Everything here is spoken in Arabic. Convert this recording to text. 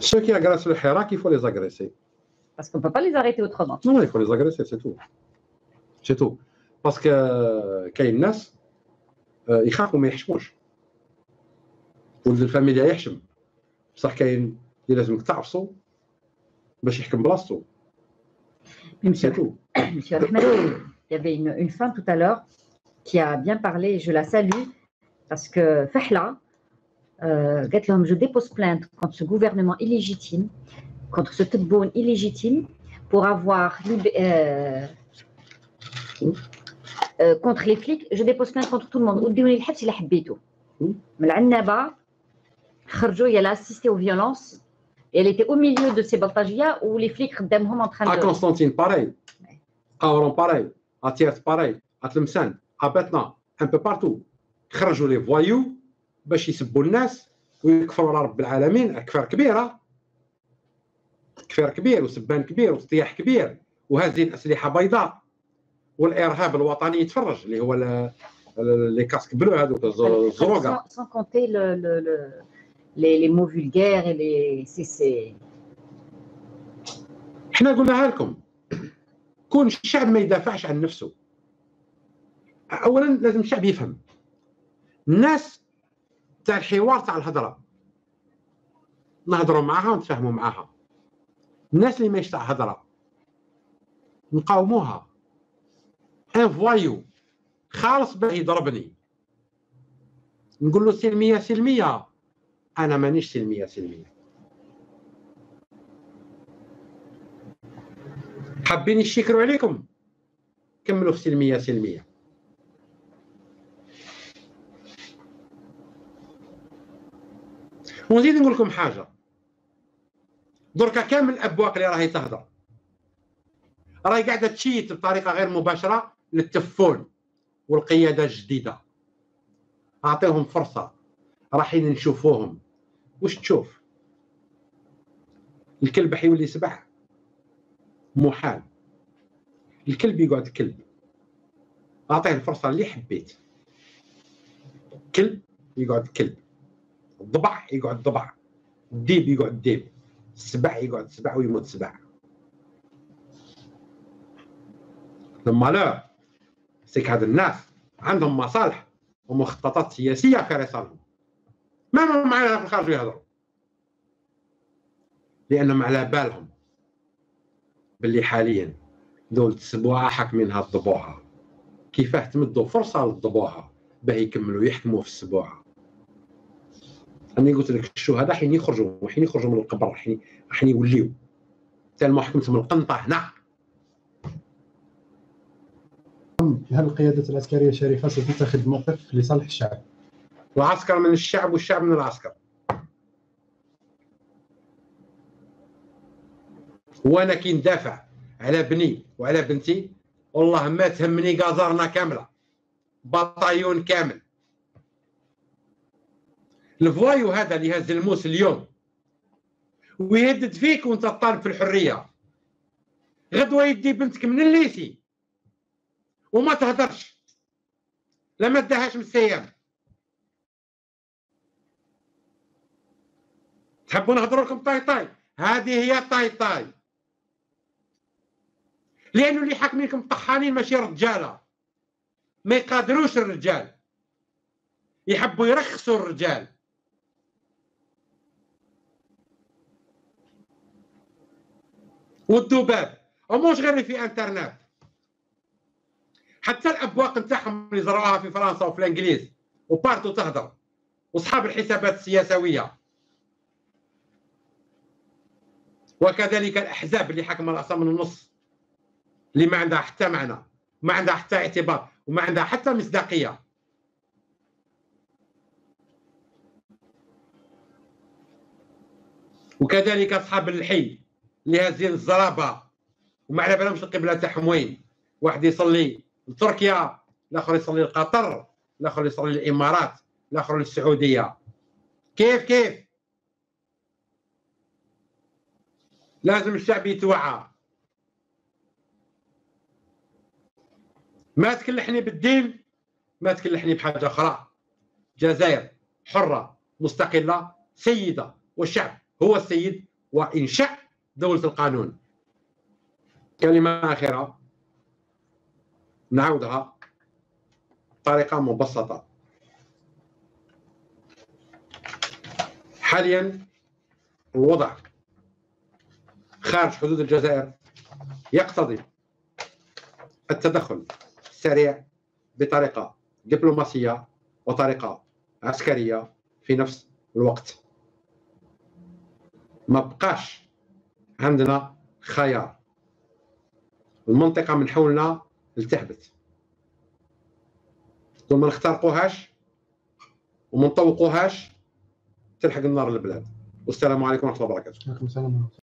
Ceux qui agressent le Hirak, il faut les agresser. Parce qu'on ne peut pas les arrêter autrement. Non, il faut les agresser, c'est tout. C'est tout. parce que كاين ناس يخافوا ما يحشموش ولد الفاميليا يحشم بصح كاين اللي لازمك تعفصو باش يحكم بلاصتو Monsieur, Monsieur Ahmed, il y avait une, une femme tout à l'heure qui a bien parlé, je la salue, parce que Fahla, euh, je dépose plainte contre ce gouvernement illégitime, contre ce Tebboune illégitime, pour avoir euh, euh, contre les flics, je dépose plainte contre tout le monde. Oudiouni l'habs, il a. L'annaba, Kharjo, elle a assisté aux violences. Et elle était au milieu de ces batailles où les flics en train de. À Constantine, pareil. À Oran, pareil. À Thiers, pareil. À Tlemcen, à Betna, un peu partout. Kharjo, les voyous. باش يسبوا الناس ويكفروا على رب العالمين. كفار كبيرة. كفار كبير وسبان كبير وسطياح كبير وهازين اسلحه بيضاء والإرهاب الوطني يتفرج اللي هو لي كاسك بلو هذوك الزروقة. le, les, les mots vulgaires et les c'est إحنا قلناها لكم كون الشعب ما يدافعش عن نفسه اولا لازم الشعب يفهم. الناس تاع الحوار تاع الهضرة. نهضروا معاها ونتفاهموا معاها. الناس اللي ماهيش تاع هضره نقاوموها. ان فوايو خالص باه يضربني. نقول له سلمية سلمية. أنا مانيش سلمية سلمية. حابين يشكروا عليكم؟ كملوا في سلمية سلمية. ونزيد نقول لكم حاجة. دركا كامل الأبواق اللي راهي تهضر راهي قاعدة تشيت بطريقة غير مباشرة للتفون والقيادة الجديدة. أعطيهم فرصة. راحين نشوفوهم. وش تشوف؟ الكلب حيولي سبع محال الكلب يقعد كلب. اعطيه الفرصه اللي حبيت. كلب يقعد كلب. الضبع يقعد ضبع الديب يقعد ديب السبع يقعد سبع ويموت سبع ثم لا سيك هاد الناس عندهم مصالح ومخططات سياسية في رسالهم ما على في الخارج يهضروا. لأنهم على بالهم باللي حاليا دول السبوعه حاكمينها الضبوعه كيفاه تمدوا فرصة للضبوعه باه يكملوا يحكموا في السبوعه أنا قلت لك الشهداء حين يخرجوا حين يخرجوا من القبر حين حين يوليو. تاع المحكمة من القنطه هنا. هل القيادة العسكرية الشريفة ستتخذ موقف لصالح الشعب؟ العسكر من الشعب والشعب من العسكر. وأنا كي ندافع على بني وعلى بنتي والله ما تهمني قازرنا كاملة. بطايون كامل. ال voyou هذا اللي هز الموس اليوم. ويهدد فيك وانت طالب في الحرية. غدوة يدي بنتك من ال lycée وما تهدرش. لا ما داهاش من ال CEM. تحبوا نهدروا لكم طاي طاي؟ هذه هي طاي طاي. لأنه اللي حاكمينكم طحانين ماشي رجالة. ما يقادروش الرجال. يحبوا يرخصوا الرجال. والذباب ومش غير في إنترنت. حتى الأبواق نتاعهم اللي زرعوها في فرنسا وفي الإنجليز وبارتو تهدر وأصحاب الحسابات السياسوية. وكذلك الأحزاب اللي حكم راسها من النص. اللي ما عندها حتى معنى. ما عندها حتى اعتبار. وما عندها حتى مصداقية. وكذلك أصحاب الحي. هازين الزرابة. وما على بالهمش القبلة تاعهم وين واحد يصلي لتركيا الآخر يصلي لقطر الآخر يصلي للإمارات الآخر للسعودية. كيف كيف؟ لازم الشعب يتوعى. ما تكلحني بالدين ما تكلحني بحاجة أخرى. جزائر حرة مستقلة سيدة. والشعب هو السيد وانشاء دولة القانون. كلمة أخيرة. نعودها. بطريقه مبسطة. حاليا الوضع خارج حدود الجزائر يقتضي التدخل السريع بطريقة دبلوماسية وطريقة عسكرية في نفس الوقت. ما بقاش عندنا خيار. المنطقة من حولنا التهبت وما نخترقوهاش وما نطوقوهاش تلحق النار البلاد والسلام عليكم ورحمة الله وبركاته.